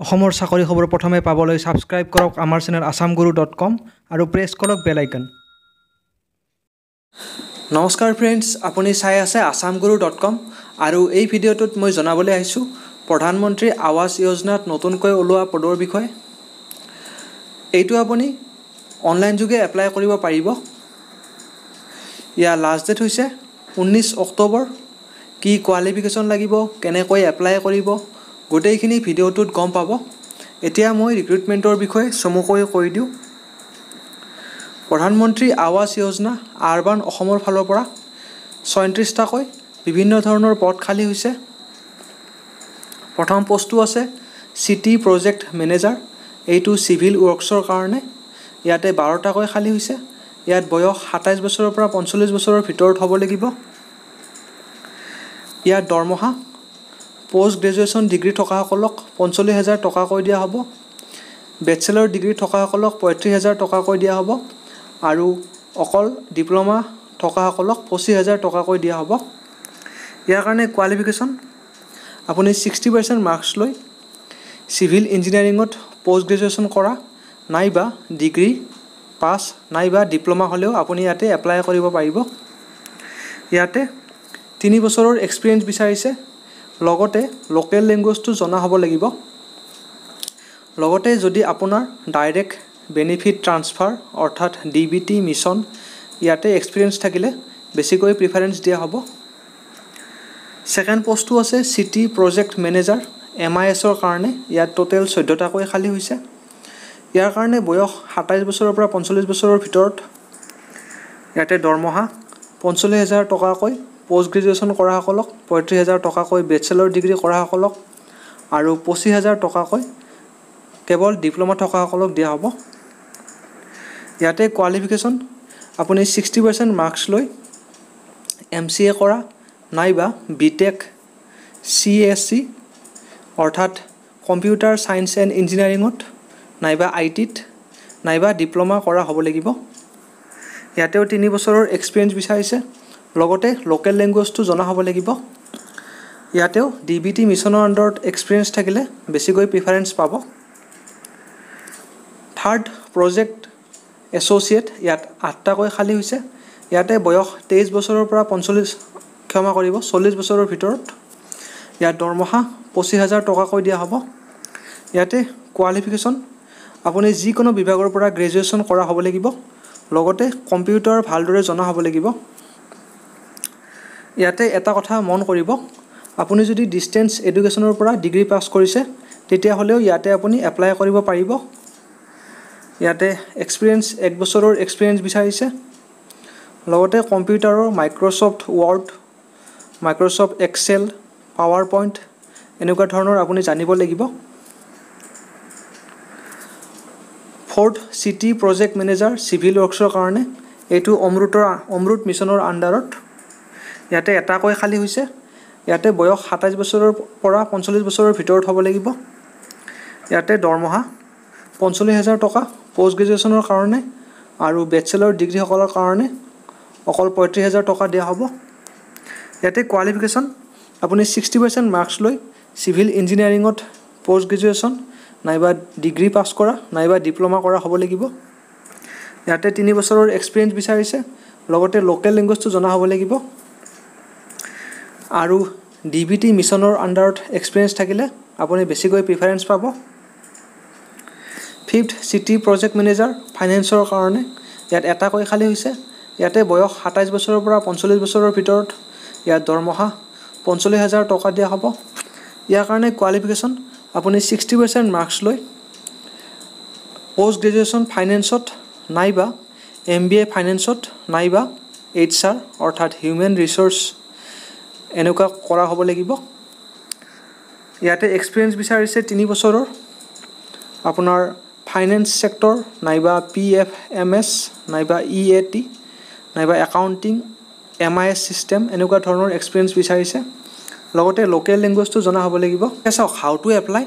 অসমৰ চাকৰি খবৰ প্ৰথমে পাবলৈ ছাবস্ক্ৰাইব কৰক আমাৰ চেনেল আছাম গুৰু ডট কম আৰু প্ৰেছ কৰক বেল আইকন নমস্কাৰ ফ্ৰেণ্ডছ আপুনি চাই আছে আছাম গুৰু ডট কম আৰু এই ভিডিঅ'টোত মই জনাবলৈ আহিছোঁ প্ৰধানমন্ত্ৰী আৱাস যোজনাত নতুনকৈ ওলোৱা পদৰ বিষয়ে। এইটো আপুনি অনলাইন যোগে এপ্লাই কৰিব পাৰিব। ইয়াৰ লাষ্ট ডেট হৈছে ঊনৈছ অক্টোবৰ। কি কোৱালিফিকেশ্যন লাগিব? কেনেকৈ এপ্লাই কৰিব? গোটেইখিনি ভিডিঅ'টোত গম পাব। এতিয়া মই ৰিক্ৰুইটমেণ্টৰ বিষয়ে চমুকৈ কৈ দিওঁ। প্ৰধানমন্ত্ৰী আৱাস যোজনা আৰবান অসমৰ ফালৰ পৰা ছয়ত্ৰিছটাকৈ বিভিন্ন ধৰণৰ পদ খালী হৈছে। প্ৰথম পষ্টটো আছে চিটি প্ৰজেক্ট মেনেজাৰ। এইটো চিভিল ৱৰ্কছৰ কাৰণে। ইয়াতে বাৰটাকৈ খালী হৈছে। ইয়াত বয়স সাতাইছ বছৰৰ পৰা পঞ্চল্লিছ বছৰৰ ভিতৰত হ'ব লাগিব। ইয়াত দৰমহা পষ্ট গ্ৰেজুৱেশ্যন ডিগ্ৰী থকাসকলক পঞ্চল্লিছ হাজাৰ টকাকৈ দিয়া হ'ব। বেচেলৰ ডিগ্ৰী থকাসকলক পঁয়ত্ৰিছ হাজাৰ টকাকৈ দিয়া হ'ব আৰু অকল ডিপ্ল'মা থকাসকলক পঁচিছ হাজাৰ টকাকৈ দিয়া হ'ব। ইয়াৰ কাৰণে কোৱালিফিকেশ্যন আপুনি ছিক্সটি পাৰ্চেণ্ট মাৰ্কছ লৈ চিভিল ইঞ্জিনিয়াৰিঙত পষ্ট গ্ৰেজুৱেশ্যন কৰা নাইবা ডিগ্ৰী পাছ নাইবা ডিপ্ল'মা হ'লেও আপুনি ইয়াতে এপ্লাই কৰিব পাৰিব। ইয়াতে তিনি বছৰৰ এক্সপিৰিয়েঞ্চ বিচাৰিছে। লগতে লোকেল লেংগুৱেজটো জনা হ'ব লাগিব। লগতে যদি আপোনাৰ ডাইৰেক্ট বেনিফিট ট্ৰান্সফাৰ অৰ্থাৎ ডি বি টি মিছন ইয়াতে এক্সপিৰিয়েঞ্চ থাকিলে বেছিকৈ প্ৰিফাৰেঞ্চ দিয়া হ'ব। ছেকেণ্ড পষ্টটো আছে city project manager M I এছৰ কাৰণে ইয়াত টোটেল চৈধ্যটাকৈ খালী হৈছে। ইয়াৰ কাৰণে বয়স সাতাইছ বছৰৰ পৰা পঞ্চল্লিছ বছৰৰ ভিতৰত। ইয়াতে দৰমহা পঞ্চল্লিছ হাজাৰ টকাকৈ পষ্ট গ্ৰেজুৱেশ্যন কৰাসকলক পঁয়ত্ৰিছ হাজাৰ টকাকৈ বেচেলৰ ডিগ্ৰী কৰাসকলক আৰু পঁচিছ হাজাৰ টকাকৈ কেৱল ডিপ্ল'মা থকাসকলক দিয়া হ'ব। ইয়াতে কোৱালিফিকেশ্যন আপুনি ছিক্সটি পাৰ্চেণ্ট মাৰ্কছ লৈ এম চি এ কৰা নাইবা B tech C S C অৰ্থাৎ কম্পিউটাৰ ছায়েন্স এণ্ড ইঞ্জিনিয়াৰিঙত নাইবা আই টিত নাইবা ডিপ্ল'মা কৰা হ'ব লাগিব। ইয়াতেও তিনি বছৰৰ এক্সপিৰিয়েঞ্চ বিচাৰিছে। লগতে লোকেল লেংগুৱেজটো জনা হ'ব লাগিব। ইয়াতেও ডি বি টি মিছনৰ আণ্ডাৰত এক্সপিৰিয়েঞ্চ থাকিলে বেছিকৈ প্ৰিফাৰেঞ্চ পাব। থাৰ্ড প্ৰজেক্ট এছ'চিয়েট ইয়াত আঠটাকৈ খালী হৈছে। ইয়াতে বয়স তেইছ বছৰৰ পৰা পঞ্চল্লিছ ক্ষমা কৰিব চল্লিছ বছৰৰ ভিতৰত। ইয়াত দৰমহা পঁচিছ হাজাৰ টকাকৈ দিয়া হ'ব। ইয়াতে কোৱালিফিকেশ্যন আপুনি যিকোনো বিভাগৰ পৰা গ্ৰেজুৱেশ্যন কৰা হ'ব লাগিব। লগতে কম্পিউটাৰ ভালদৰে জনা হ'ব লাগিব। ইয়াতে এটা কথা মন কৰিব। আপুনি যদি ডিষ্টেঞ্চ এডুকেশ্যনৰ পৰা ডিগ্ৰী পাছ কৰিছে তেতিয়াহ'লেও ইয়াতে আপুনি এপ্লাই কৰিব পাৰিব। ইয়াতে এক্সপিৰিয়েঞ্চ এক বছৰৰ এক্সপিৰিয়েঞ্চ বিচাৰিছে। লগতে কম্পিউটাৰৰ Microsoft word Microsoft excel power point এনেকুৱা ধৰণৰ আপুনি জানিব লাগিব। Fourth city project manager civil ৱৰ্কছৰ কাৰণে এইটো অমৃতৰ অমৃত মিছনৰ আণ্ডাৰত ইয়াতে এটাকৈ খালী হৈছে। ইয়াতে বয়স সাতাইছ বছৰৰ পৰা পঞ্চল্লিছ বছৰৰ ভিতৰত হ'ব লাগিব। ইয়াতে দৰমহা পঞ্চল্লিছ হাজাৰ টকা পষ্ট গ্ৰেজুৱেশ্যনৰ কাৰণে আৰু বেচেলৰ ডিগ্ৰীসকলৰ কাৰণে অকল পঁয়ত্ৰিছ হাজাৰ টকা দিয়া হ'ব। ইয়াতে কোৱালিফিকেশ্যন আপুনি ছিক্সটি পাৰ্চেণ্ট মাৰ্কছ লৈ চিভিল ইঞ্জিনিয়াৰিঙত পষ্ট গ্ৰেজুৱেশ্যন নাইবা ডিগ্ৰী পাছ কৰা নাইবা ডিপ্ল'মা কৰা হ'ব লাগিব। ইয়াতে তিনি বছৰৰ এক্সপিৰিয়েঞ্চ বিচাৰিছে লগতে লোকেল লেংগুৱেজটো জনা হ'ব লাগিব। আৰু ডি বি টি মিছনৰ আণ্ডাৰত এক্সপিৰিয়েঞ্চ থাকিলে আপুনি বেছিকৈ প্ৰিফাৰেঞ্চ পাব। ফিফ্থ চিটি প্ৰজেক্ট মেনেজাৰ ফাইনেন্সৰ কাৰণে। ইয়াত এটাকৈ খালী হৈছে। ইয়াতে বয়স সাতাইছ বছৰৰ পৰা পঞ্চল্লিছ বছৰৰ ভিতৰত ইয়াত দৰমহা পঞ্চল্লিছ হাজাৰ টকা দিয়া হ'ব। ইয়াৰ কাৰণে কোৱালিফিকেশ্যন আপুনি ছিক্সটি পাৰ্চেণ্ট মাৰ্কছ লৈ পষ্ট গ্ৰেজুৱেশ্যন ফাইনেন্সত নাইবা এম বি এ ফাইনেন্সত নাইবা এইচ আৰ অৰ্থাৎ হিউমেন ৰিচ'ৰ্চ এনেকুৱা কৰা হ'ব লাগিব। ইয়াতে এক্সপিৰিয়েঞ্চ বিচাৰিছে তিনি বছৰৰ। আপোনাৰ ফাইনেন্স ছেক্টৰ নাইবা পি এফ এম এছ নাইবা ই এ টি নাইবা accounting M I S system এনেকুৱা ধৰণৰ এক্সপিৰিয়েঞ্চ বিচাৰিছে। লগতে লোকেল লেংগুৱেজটো জনা হ'ব লাগিব। চাওক হাউ টু এপ্লাই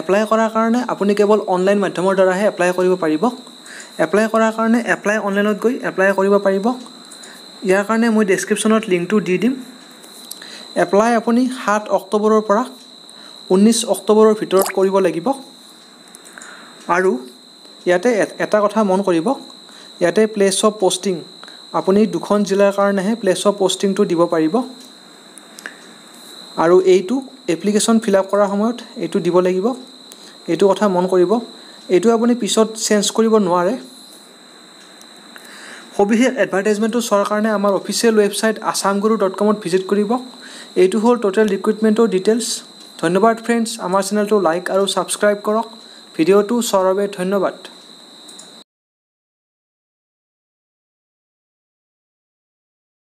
এপ্লাই কৰাৰ কাৰণে আপুনি কেৱল অনলাইন মাধ্যমৰ দ্বাৰাহে এপ্লাই কৰিব পাৰিব। এপ্লাই কৰাৰ কাৰণে এপ্লাই অনলাইনত গৈ এপ্লাই কৰিব পাৰিব। ইয়াৰ কাৰণে মই ডেছক্ৰিপশ্যনত লিংকটো দি দিম। এপ্লাই আপুনি সাত অক্টোবৰৰ পৰা ঊনৈছ অক্টোবৰৰ ভিতৰত কৰিব লাগিব। আৰু ইয়াতে এটা কথা মন কৰিব ইয়াতে প্লেচ অফ পষ্টিং আপুনি দুখন জিলাৰ কাৰণেহে প্লেচ অফ পষ্টিংটো দিব পাৰিব। আৰু এইটো এপ্লিকেশ্যন ফিল আপ কৰাৰ সময়ত এইটো দিব লাগিব। এইটো কথা মন কৰিব। এইটো আপুনি পিছত চেঞ্জ কৰিব নোৱাৰে। সবিশেষ এডভাৰটাইজমেণ্টটো চোৱাৰ কাৰণে আমাৰ অফিচিয়েল ৱেবছাইট আছামগুৰু ডট কমত ভিজিট কৰিব। এইটো হ'ল টোটেল ৰিক্ৰুইটমেণ্টৰ ডিটেইলছ ধন্যবাদ ফ্ৰেণ্ডছ আমাৰ চেনেলটো লাইক আৰু ছাবস্ক্ৰাইব কৰক। ভিডিঅ'টো চোৱাৰ বাবে ধন্যবাদ।